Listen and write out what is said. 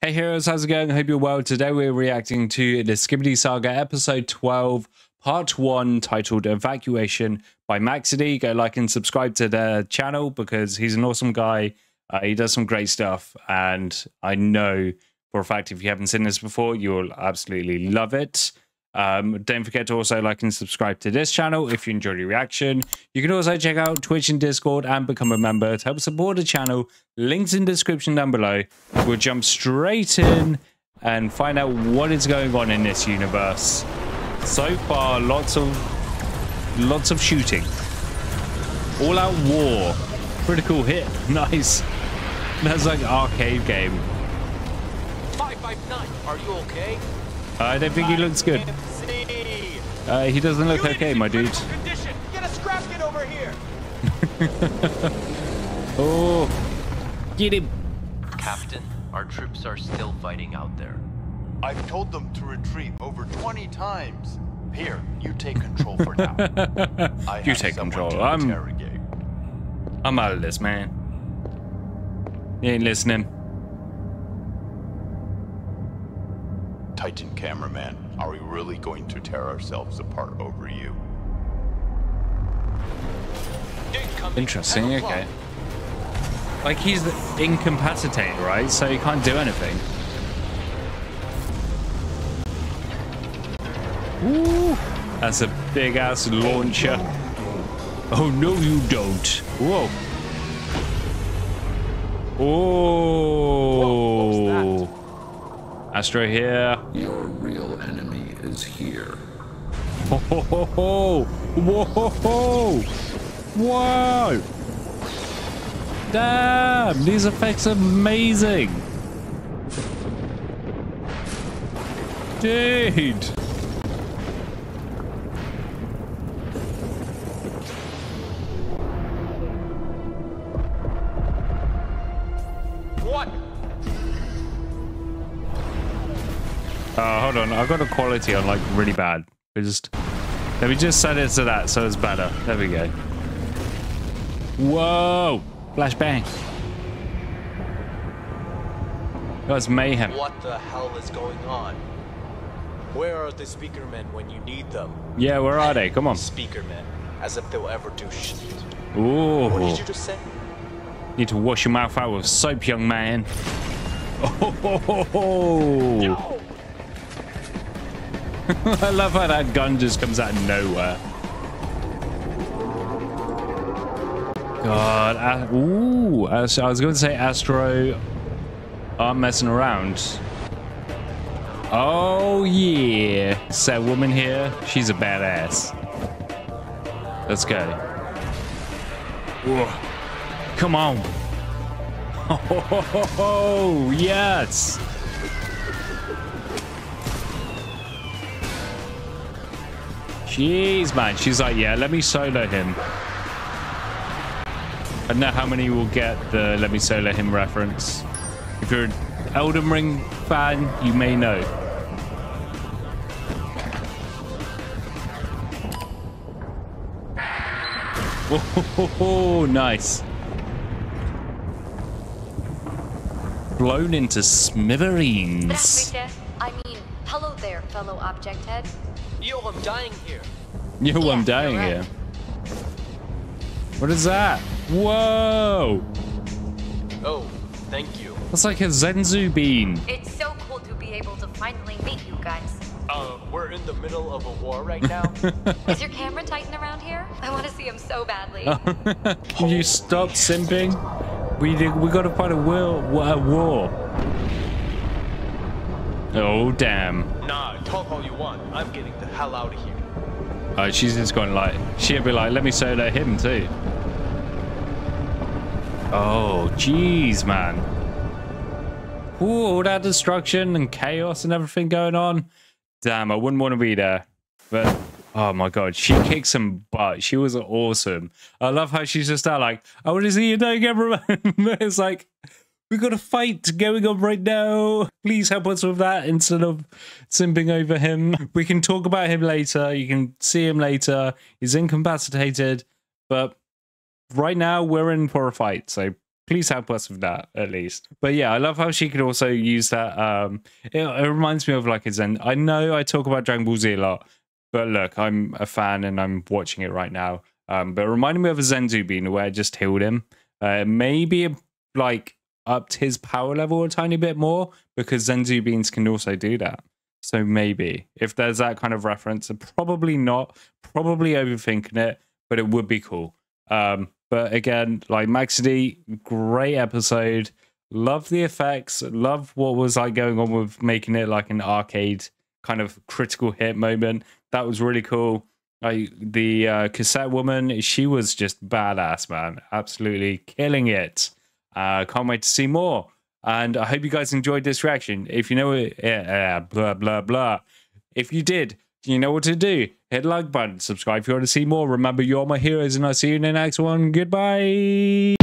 Hey heroes, how's it going? Hope you're well. Today we're reacting to the Skibidi Saga episode 12, part 1, titled Evacuation by Maxedy. Go like and subscribe to the channel because he's an awesome guy. Uh, he does some great stuff, and I know for a fact if you haven't seen this before, you'll absolutely love it. Um, don't forget to also like and subscribe to this channel if you enjoyed the reaction. You can also check out Twitch and Discord and become a member to help support the channel. Links in the description down below. We'll jump straight in and find out what is going on in this universe. So far, lots of lots of shooting. All out war. Critical hit. Nice. That's like arcade game. 559, are you okay? I don't think he looks good. Uh, he doesn't look okay, my dude. Condition. Get a scrap kit over here. Oh, get him. Captain, our troops are still fighting out there. I've told them to retreat over 20 times. Here, you take control for now. I You take control. I'm- interrogate. I'm out of this, man. You ain't listening. Titan cameraman, are we really going to tear ourselves apart over you? Interesting, okay. Like, he's incapacitated, right? So he can't do anything. Ooh, that's a big ass launcher. Oh, no, you don't. Whoa. Oh. Astro here. Your real enemy is here. Ho, ho, ho, ho. Whoa, ho, ho. Whoa. Damn, these effects are amazing. Dude. Hold on, I've got a quality on like really bad. We just let me just set it to that so it's better. There we go. Whoa! Flashbang. That's mayhem. What the hell is going on? Where are the speakermen when you need them? Yeah, where are they? Come on. Speakermen, as if they'll ever do shit. Ooh. What did you just say? Need to wash your mouth out with soap, young man. Oh, I love how that gun just comes out of nowhere. God, uh, ooh, I was, I was going to say Astro aren't messing around. Oh yeah, that woman here, she's a badass. Let's go. Come on. Oh, yes. Jeez, man. She's like, yeah, let me solo him. I don't know how many will get the let me solo him reference. If you're an Elden Ring fan, you may know. Oh, nice. Blown into smithereens. I mean, hello there, fellow object head. Yo, I'm dying here. Yo, Yeah, I'm dying you're right. here. What is that? Whoa! Oh, thank you. That's like a Senzu bean. It's so cool to be able to finally meet you guys. Uh, we're in the middle of a war right now. Is your camera Titan around here? I want to see him so badly. Can you stop simping? We we got to fight a war. A war. Oh damn! nah, talk all you want. I'm getting the hell out of here. Oh, she's just going like she'll be like, let me solo him too. Oh, jeez, man. Ooh, all that destruction and chaos and everything going on. Damn, I wouldn't want to be there. But oh my god, she kicked some butt. She was awesome. I love how she's just there like, I want to see you doing everyone. it's like we got a fight going on right now. Please help us with that instead of simping over him. We can talk about him later. You can see him later. He's incapacitated, but right now we're in for a fight. So please help us with that at least. But yeah, I love how she could also use that. Um, it, it reminds me of like a Zen. I know I talk about Dragon Ball Z a lot, but look, I'm a fan and I'm watching it right now. Um, but it reminded me of a Senzu bean where it just healed him. Uh, maybe like upped his power level a tiny bit more because Senzu beans can also do that. So maybe if there's that kind of reference, probably not, probably overthinking it, but it would be cool. Um, but again, like Maxedy, great episode. Love the effects. Love what was like going on with making it like an arcade kind of critical hit moment. That was really cool. I the uh, cassette woman, she was just badass, man. Absolutely killing it. Uh, can't wait to see more. And I hope you guys enjoyed this reaction. If you know it, yeah, blah blah blah. If you did, you know what to do. Hit the like button, subscribe if you want to see more. Remember, you're my heroes, and I'll see you in the next one. Goodbye.